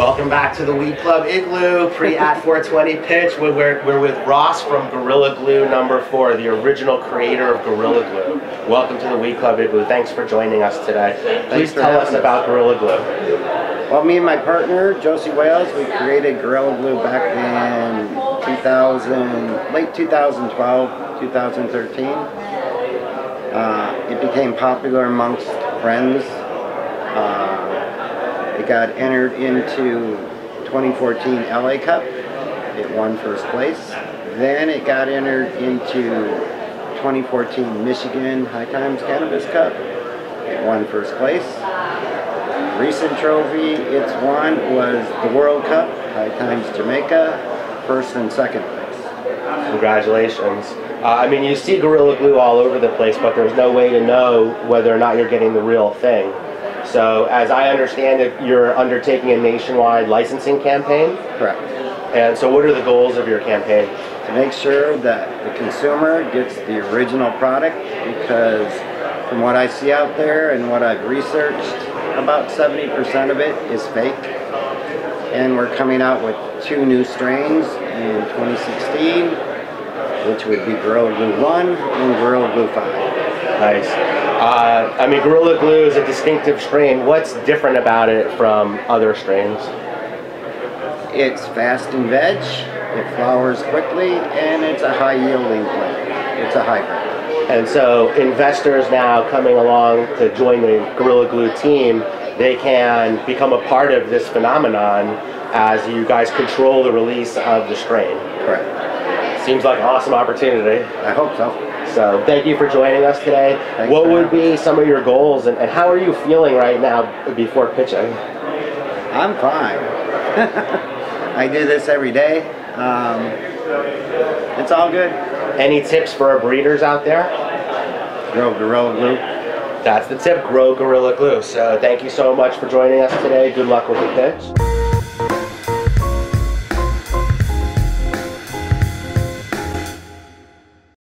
Welcome back to the Weed Club Igloo pre at 420 pitch. We're, we're, we're with Ross from Gorilla Glue number four, the original creator of Gorilla Glue. Welcome to the Weed Club Igloo. Thanks for joining us today. Please tell us us. about Gorilla Glue. Well, me and my partner, Joesy Whales, we created Gorilla Glue back in 2000, late 2012, 2013. Uh, it became popular amongst friends. Uh, got entered into 2014 LA Cup. It won first place. Then it got entered into 2014 Michigan High Times Cannabis Cup. It won first place. Recent trophy it's won was the World Cup, High Times Jamaica, first and second place. Congratulations. Uh, I mean, you see Gorilla Glue all over the place, but there's no way to know whether or not you're getting the real thing. So, as I understand it, you're undertaking a nationwide licensing campaign. Correct. And so, what are the goals of your campaign? To make sure that the consumer gets the original product because from what I see out there and what I've researched, about 70% of it is fake. And we're coming out with two new strains in 2016, which would be Gorilla Glue 1 and Gorilla Glue 5. Nice. Uh, I mean, Gorilla Glue is a distinctive strain. What's different about it from other strains? It's fast in veg, it flowers quickly, and it's a high yielding plant. It's a hybrid. And so, investors now coming along to join the Gorilla Glue team, they can become a part of this phenomenon as you guys control the release of the strain. Correct. Seems like an awesome opportunity. I hope so. So, thank you for joining us today. Thanks what would be some of your goals, and, and how are you feeling right now before pitching? I'm fine. I do this every day. Um, it's all good. Any tips for our breeders out there? Grow Gorilla Glue. That's the tip, grow Gorilla Glue. So thank you so much for joining us today. Good luck with the pitch.